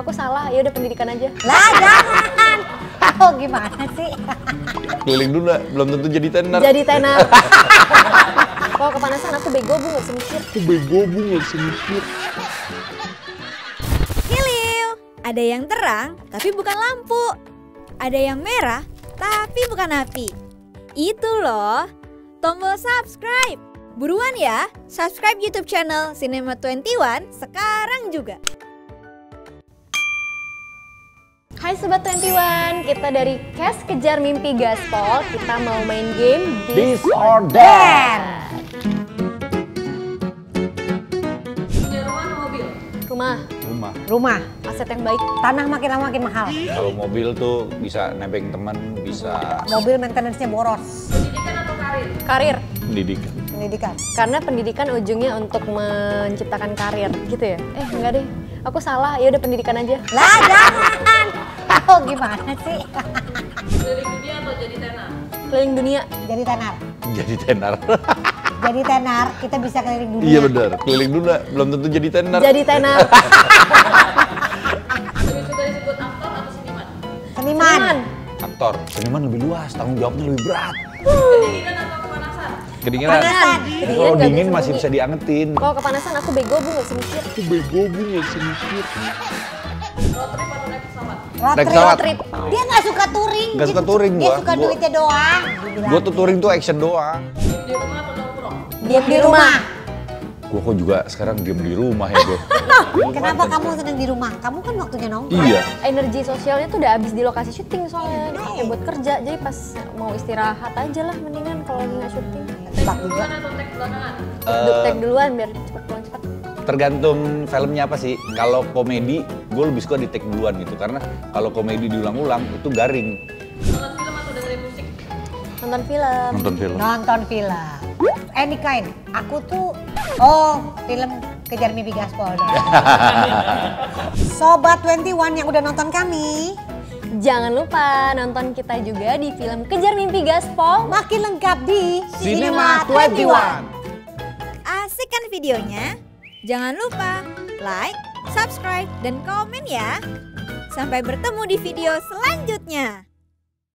Aku salah, ya udah pendidikan aja. Lah jangan. Oh gimana sih? Keliling dulu nggak? belum tentu jadi tenar. Jadi tenar. Kalau kepanasan aku bego, bu nggak bisa mikir. Aku bego bu nggak bisa mikir. Hiliu, ada yang terang tapi bukan lampu. Ada yang merah tapi bukan api. Itu loh, tombol subscribe. Buruan ya, subscribe YouTube channel Cinema 21 sekarang juga. Hai Sobat 21, kita dari Cash Kejar Mimpi Gaspol, kita mau main game This or that. Rumah, Rumah. Rumah, aset yang baik. tanah makin lama makin mahal. Kalau mobil tuh bisa nebeng teman, bisa Mobil maintenance-nya boros. Karir, pendidikan. Pendidikan. karena pendidikan ujungnya untuk menciptakan karir, gitu ya? Eh enggak deh, aku salah, ya udah pendidikan aja. Lah jangan. Oh gimana sih? Keliling dunia, Jadi tenar. Jadi tenar. Jadi tenar, kita bisa keliling dunia. iya benar. Keliling dulu nggak? belum tentu jadi tenar. jadi tenar. Seniman. Seniman, Aktor. Seniman lebih luas, tanggung jawabnya lebih berat. Kedinginan. Panasan. Kedinginan Kalau nggak dingin bisa masih bisa diangetin. Kalau kepanasan aku bego, bu nggak bisa mikir. Aku bego bu nggak bisa mikir. Road Naik trip. pesawat. Trip, Dia nggak suka touring. Nggak Dia- suka touring Dia gua. suka Gua- duitnya doang. Gue tuh touring tuh action doang. Diam di rumah. Gue kok juga sekarang diem di rumah ya gue. Kenapa kamu sedang di rumah? Kamu kan waktunya nongkrong. iya. energi sosialnya tuh udah habis di lokasi syuting soalnya dipakai buat kerja jadi pas mau istirahat aja lah mendingan kalau lagi nggak syuting Tebak juga. uh, tag duluan biar cepet pulang cepet Tergantung filmnya apa sih. Kalau komedi, gue lebih suka di take duluan gitu. Karena kalau komedi diulang-ulang itu garing. nonton film Nonton film. Nonton film. Any kind. Aku tuh, oh film Kejar Mimpi Gaspol. Sobat 21 yang udah nonton kami, jangan lupa nonton kita juga di film Kejar Mimpi Gaspol makin lengkap di Cinema 21. Asik kan videonya? Jangan lupa like, subscribe, dan komen ya. Sampai bertemu di video selanjutnya.